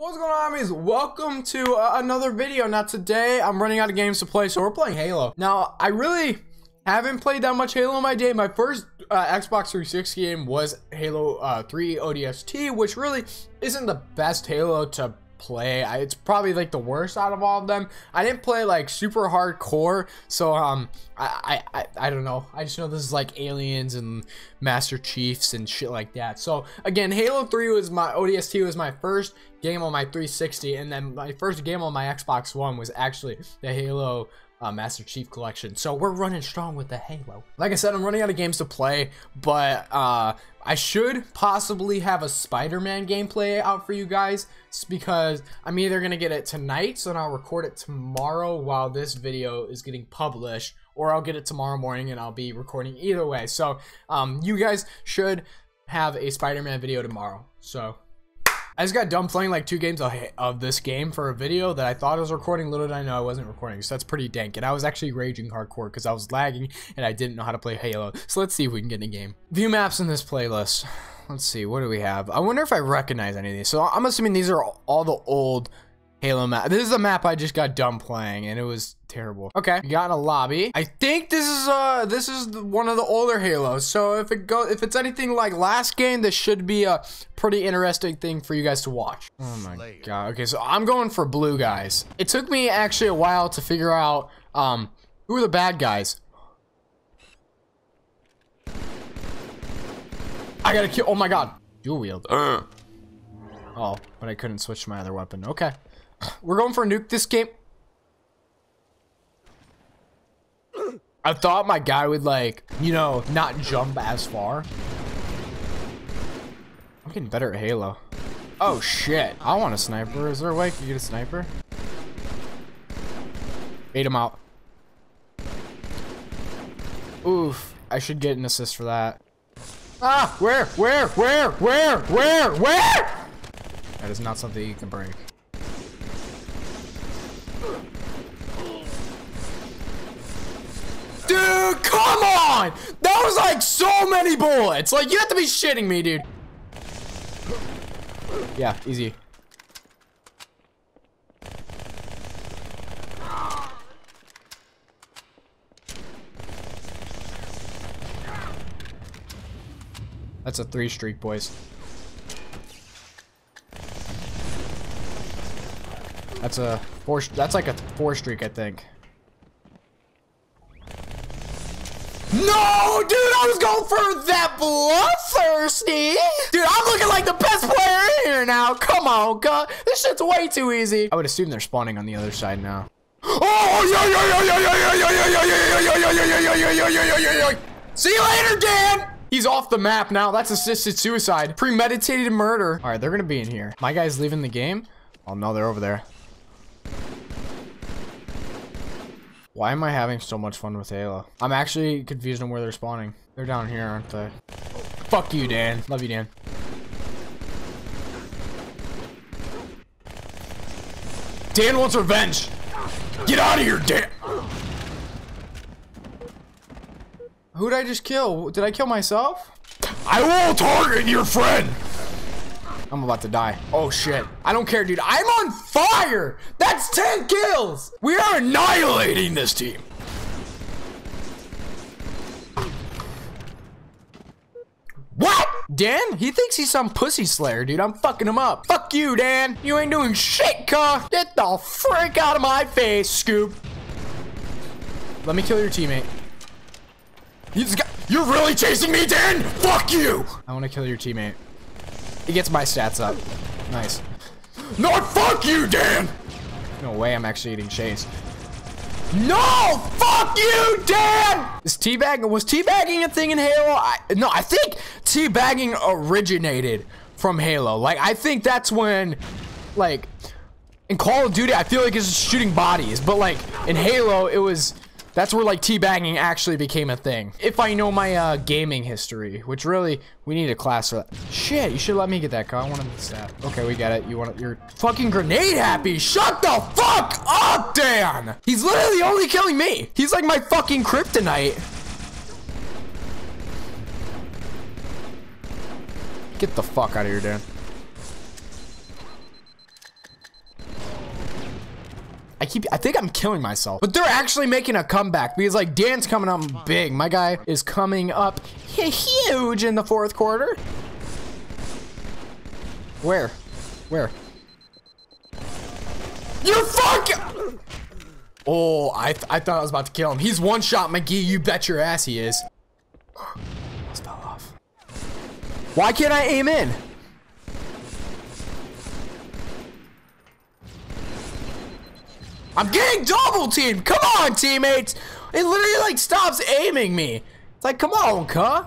What's going on, homies? Welcome to uh, another video. Now, today I'm running out of games to play, so we're playing Halo. Now, I really haven't played that much Halo in my day. My first uh, Xbox 360 game was Halo uh, 3 ODST, which really isn't the best Halo to play. I, it's probably like the worst out of all of them. I didn't play like super hardcore, so um, I, I, I don't know. I just know this is like aliens and Master Chiefs and shit like that. So again, Halo 3 was my ODST was my first game on my 360, and then my first game on my Xbox One was actually the Halo uh, Master Chief Collection. So we're running strong with the Halo. Like I said, I'm running out of games to play, but uh, I should possibly have a Spider-Man gameplay out for you guys because I'm either going to get it tonight, so I'll record it tomorrow while this video is getting published, or I'll get it tomorrow morning and I'll be recording either way. So um, you guys should have a Spider-Man video tomorrow. So I just got done playing like two games of, this game for a video that I thought I was recording. Little did I know I wasn't recording, so that's pretty dank. And I was actually raging hardcore because I was lagging and I didn't know how to play Halo. So let's see if we can get in a game. View maps in this playlist. Let's see, what do we have? I wonder if I recognize any of these. So I'm assuming these are all the old Halo map. This is a map I just got done playing, and it was terrible. Okay, we got in a lobby. I think this is uh this is one of the older Halos. So if it go if it's anything like last game, this should be a pretty interesting thing for you guys to watch. Oh my god. Okay, so I'm going for blue guys. It took me actually a while to figure out um who are the bad guys. I gotta kill. Oh my god. Dual wield. Uh. Oh, but I couldn't switch my other weapon. Okay. We're going for a nuke this game. I thought my guy would like, you know, not jump as far. I'm getting better at Halo. Oh shit. I want a sniper. Is there a way I can get a sniper? Bait him out. Oof. I should get an assist for that. Ah! Where? Where? Where? Where? Where? Where? That is not something you can break. Dude, come on! That was like so many bullets. Like, you have to be shitting me, dude. Yeah, easy. That's a three streak, boys. That's a four. That's like a four streak, I think. No, dude, I was going for that bloodthirsty. Dude, I'm looking like the best player in here now. Come on, God. This shit's way too easy. I would assume they're spawning on the other side now. Oh, yeah, yeah, yeah, yeah, yeah, yeah, yeah, yeah, yeah, yeah, yeah, yeah, yeah, yeah, yeah, yeah, yeah, yeah, yeah. See you later, Dan. He's off the map now. That's assisted suicide. Premeditated murder. All right, they're gonna be in here. My guy's leaving the game. Oh no, they're over there. Why am I having so much fun with Halo? I'm actually confused on where they're spawning. They're down here, aren't they? Fuck you, Dan. Love you, Dan. Dan wants revenge. Get out of here, Dan. Who did I just kill? Did I kill myself? I will target your friend. I'm about to die. Oh shit. I don't care, dude. I'm on fire! That's 10 kills! We are annihilating this team. What? Dan? He thinks he's some pussy slayer, dude. I'm fucking him up. Fuck you, Dan. You ain't doing shit, cuh. Get the frick out of my face, Scoop. Let me kill your teammate. You're really chasing me, Dan? Fuck you! I want to kill your teammate. He gets my stats up. Nice. No, fuck you, Dan! No way I'm actually eating chased. No! Fuck you, Dan! Is teabagging, was teabagging a thing in Halo? I, no, I think teabagging originated from Halo. Like, I think that's when, like, in Call of Duty, I feel like it's just shooting bodies. But, like, in Halo, it was that's where like teabagging actually became a thing. If I know my uh, gaming history, which really we need a class for that. Shit, you should let me get that car. I want to stat. Okay, we got it. You want it? You're fucking grenade happy. Shut the fuck up, Dan. He's literally only killing me. He's like my fucking kryptonite. Get the fuck out of here, Dan. I keep, I think I'm killing myself. But they're actually making a comeback because like Dan's coming up big. My guy is coming up huge in the fourth quarter. Where? Where? You fuck! Oh, I, th I thought I was about to kill him. He's one shot, McGee. You bet your ass he is. Why can't I aim in? I'm getting double teamed. Come on, teammates. It literally like stops aiming me. It's like, come on, cuh.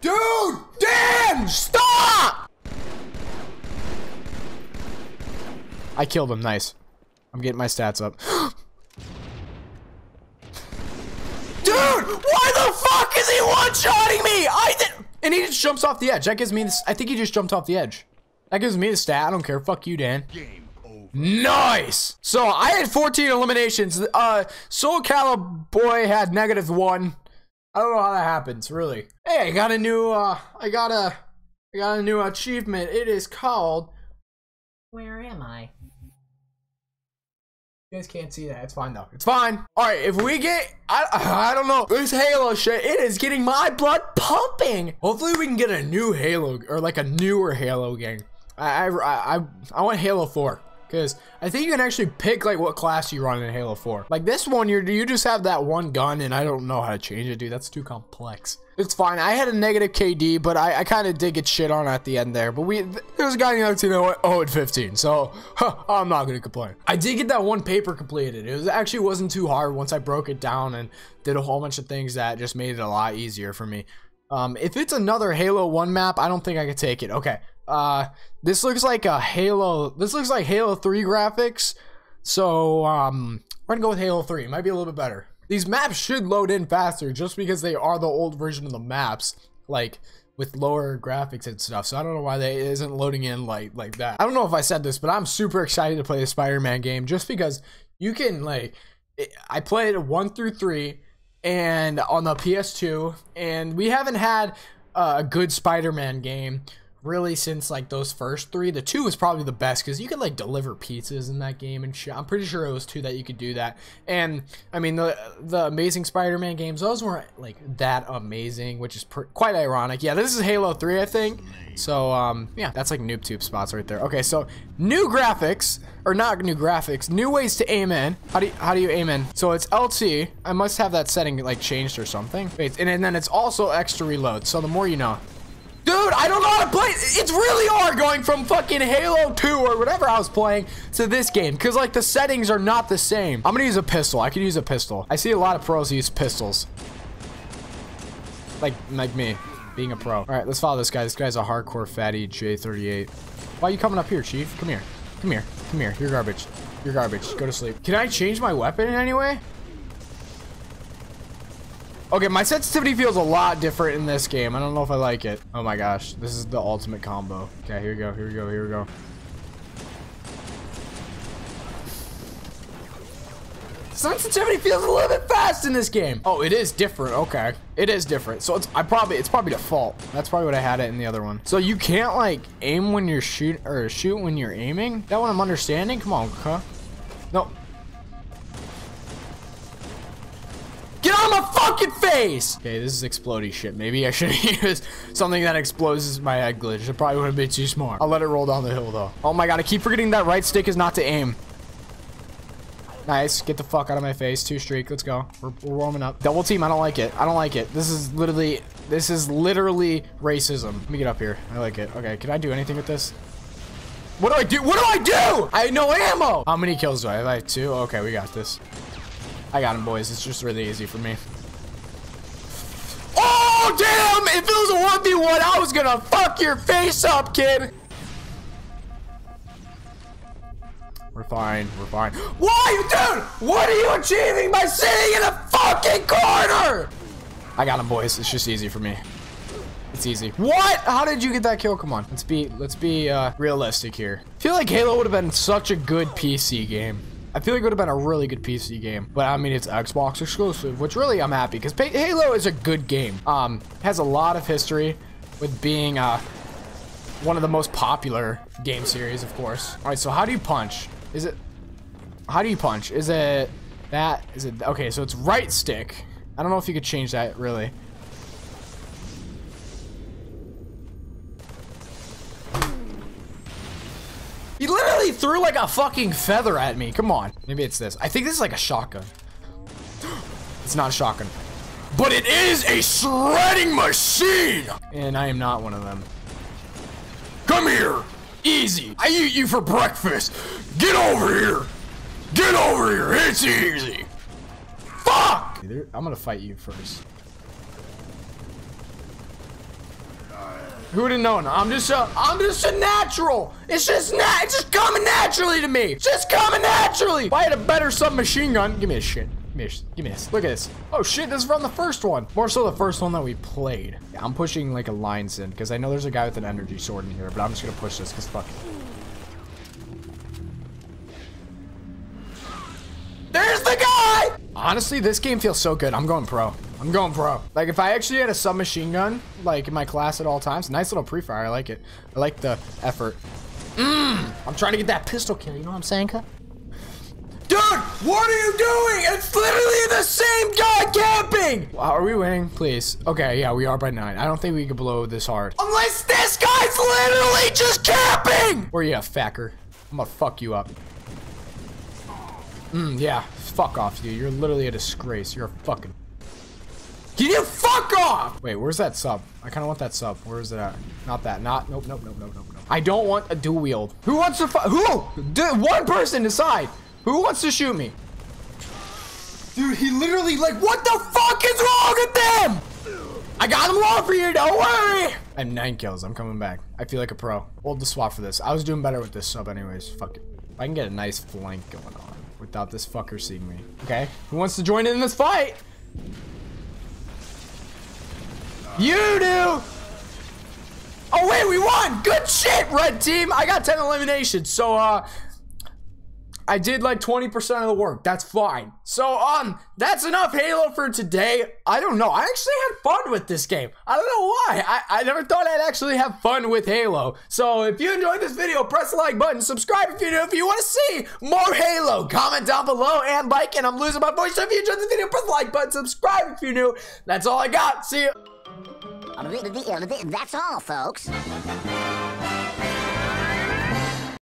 Dude, Dan, stop! I killed him. Nice. I'm getting my stats up. Dude, why the fuck is he one-shotting me? I did, and he just jumps off the edge. That gives me this. I think he just jumped off the edge. That gives me the stat. I don't care. Fuck you, Dan. Nice. So I had 14 eliminations. Uh, Soul Calibur boy had negative one. I don't know how that happens, really. Hey, I got a new. Uh, I got a. I got a new achievement. It is called. Where am I? You guys can't see that. It's fine though. It's fine. All right, if we get, I, I don't know, this Halo shit, it is getting my blood pumping. Hopefully we can get a new Halo or like a newer Halo game. I, I, I, I want Halo 4. Because I think you can actually pick like what class you run in Halo 4. Like this one, you you just have that one gun and I don't know how to change it, dude. That's too complex. It's fine. I had a negative KD, but I, I kind of did get shit on at the end there. But we there was a guy in the other team that went 0 15, so huh, I'm not gonna complain. I did get that one paper completed. It was actually wasn't too hard once I broke it down and did a whole bunch of things that just made it a lot easier for me. Um, if it's another Halo 1 map, I don't think I could take it. Okay, uh, this looks like a Halo. This looks like Halo 3 graphics. So um, we're gonna go with Halo 3. Might be a little bit better. These maps should load in faster just because they are the old version of the maps, like with lower graphics and stuff. So I don't know why they isn't loading in like like that. I don't know if I said this, but I'm super excited to play the Spider-Man game just because you can like. I played one through three, and on the PS2, and we haven't had a good Spider-Man game really since like those first three. The two was probably the best because you could like deliver pizzas in that game and shit. I'm pretty sure it was two that you could do that. And I mean the the Amazing Spider-Man games, those weren't like that amazing, which is quite ironic. Yeah, this is Halo 3, I think. So um yeah, that's like noob tube spots right there. Okay, so new graphics or not new graphics, new ways to aim in. How do you, how do you aim in? So it's LT. I must have that setting like changed or something. Wait, and, and then it's also extra reload. So the more you know. Dude, I don't know how to play. It's really hard going from fucking Halo 2 or whatever I was playing to this game. Because, like, the settings are not the same. I'm going to use a pistol. I could use a pistol. I see a lot of pros use pistols. Like, like me, being a pro. All right, let's follow this guy. This guy's a hardcore fatty J38. Why are you coming up here, Chief? Come here. Come here. Come here. You're garbage. You're garbage. Go to sleep. Can I change my weapon in any way? Okay, my sensitivity feels a lot different in this game. I don't know if I like it. Oh my gosh, this is the ultimate combo. Okay, here we go, here we go, here we go. Sensitivity feels a little bit fast in this game. Oh, it is different. Okay, it is different. So it's I probably it's probably default. That's probably what I had it in the other one. So you can't like aim when you're shoot or shoot when you're aiming. That one I'm understanding. Come on, huh? No, on my fucking face! Okay, this is explodey shit. Maybe I should use something that explodes my head glitch. It probably wouldn't be too smart. I'll let it roll down the hill, though. Oh my god, I keep forgetting that right stick is not to aim. Nice. Get the fuck out of my face. Two streak. Let's go. We're, we're, warming up. Double team. I don't like it. I don't like it. This is literally, this is literally racism. Let me get up here. I like it. Okay. Can I do anything with this? What do I do? What do I do? I have no ammo. How many kills do I have? I have two. Okay. We got this. I got him, boys. It's just really easy for me. Oh, damn! If it was a 1v1, I was gonna fuck your face up, kid! We're fine. We're fine. Why, you dude? What are you achieving by sitting in a fucking corner? I got him, boys. It's just easy for me. It's easy. What? How did you get that kill? Come on. Let's be let's be uh, realistic here. I feel like Halo would have been such a good PC game. I feel like it would have been a really good PC game, but I mean, it's Xbox exclusive, which really I'm happy because Halo is a good game. Um, has a lot of history with being uh, one of the most popular game series, of course. All right, so how do you punch? Is it? How do you punch? Is it that? Is it okay? So it's right stick. I don't know if you could change that really. He literally threw like a fucking feather at me. Come on. Maybe it's this. I think this is like a shotgun. It's not a shotgun. But it is a shredding machine! And I am not one of them. Come here! Easy! I eat you for breakfast! Get over here! Get over here! It's easy! Fuck! I'm gonna fight you first. Who would have known? I'm just a, I'm just a natural. It's just nat, it's just coming naturally to me. Just coming naturally. If I had a better submachine gun, give me a shit. Give me, this. Look at this. Oh shit, this is from the first one. More so the first one that we played. Yeah, I'm pushing like a line sin because I know there's a guy with an energy sword in here, but I'm just gonna push this because fuck it. There's the guy! Honestly, this game feels so good. I'm going pro. I'm going pro. Like, if I actually had a submachine gun, like, in my class at all times, nice little pre-fire. I like it. I like the effort. Mmm! I'm trying to get that pistol kill. You know what I'm saying, cut? Dude, what are you doing? It's literally the same guy camping! Wow, are we winning? Please. Okay, yeah, we are by nine. I don't think we can blow this hard. Unless this guy's literally just camping! Where you at, facker? I'm gonna fuck you up. Mm, yeah. Fuck off, you. You're literally a disgrace. You're a fucking... Can you fuck off? Wait, where's that sub? I kind of want that sub. Where is it at? Not that. Not. Nope, nope, nope, nope, nope, nope. I don't want a dual wield. Who wants to fight? Who? D one person decide. Who wants to shoot me? Dude, he literally like, what the fuck is wrong with them? I got him all for you, don't worry. I have nine kills. I'm coming back. I feel like a pro. Hold the swap for this. I was doing better with this sub anyways. Fuck it. I can get a nice flank going on without this fucker seeing me. Okay, who wants to join in this fight? You do! Oh wait, we won! Good shit, red team! I got 10 eliminations, so uh, I did like 20% of the work. That's fine. So, um, that's enough Halo for today. I don't know. I actually had fun with this game. I don't know why. I, I never thought I'd actually have fun with Halo. So, if you enjoyed this video, press the like button. Subscribe if you do. If you want to see more Halo, comment down below and like. And I'm losing my voice. So, if you enjoyed the video, press the like button. Subscribe if you're new. That's all I got. See you. That's all, folks.